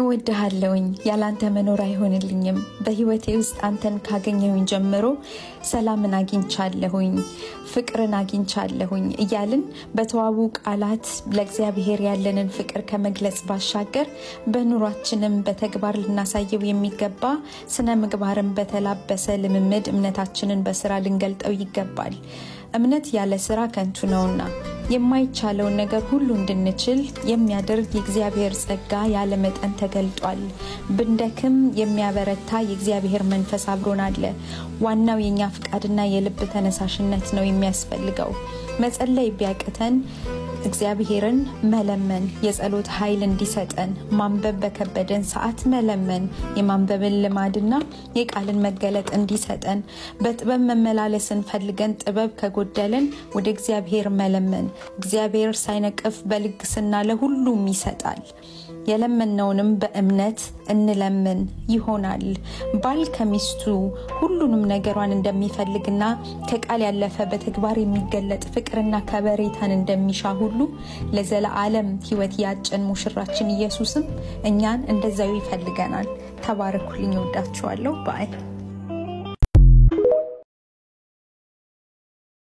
እወድሃለሁኝ ያላንተ መኖር አይሆንልኝም። በህይወቴ ውስጥ አንተን ካገኘሁኝ ጀምሮ ሰላምን አግኝቻለሁኝ፣ ፍቅርን አግኝቻለሁኝ እያልን በተዋቡ ቃላት ለእግዚአብሔር ያለንን ፍቅር ከመግለጽ ባሻገር በኑሯችንም በተግባር ልናሳየው የሚገባ ስነ ምግባርን በተላበሰ ልምምድ እምነታችንን በስራ ልንገልጠው ይገባል። እምነት ያለ ስራ ከንቱ ነውና የማይቻለውን ነገር ሁሉ እንድንችል የሚያደርግ የእግዚአብሔር ጸጋ ያለ መጠን ተገልጧል። ብንደክም የሚያበረታ የእግዚአብሔር መንፈስ አብሮን አለ። ዋናው የእኛ ፍቃድና የልብ ተነሳሽነት ነው የሚያስፈልገው። መጸለይ ቢያቅተን እግዚአብሔርን መለመን፣ የጸሎት ኃይል እንዲሰጠን፣ ማንበብ በከበደን ሰዓት መለመን፣ የማንበብን ልማድና የቃልን መገለጥ እንዲሰጠን፣ በጥበብ መመላለስን ፈልገን ጥበብ ከጎደለን ወደ እግዚአብሔር መለመን፣ እግዚአብሔር ሳይነቅፍ በልግስና ለሁሉም ይሰጣል። የለመነውንም በእምነት እንለምን ይሆናል። ባል ከሚስቱ ሁሉንም ነገሯን እንደሚፈልግና ከቃል ያለፈ በተግባር የሚገለጥ ፍቅርና ከበሬታን እንደሚሻ ሁሉ ለዘለዓለም ሕይወት ያጨን ሙሽራችን ኢየሱስም እኛን እንደዛው ይፈልገናል። ተባረኩልኝ። ወዳችኋለሁ። በአይ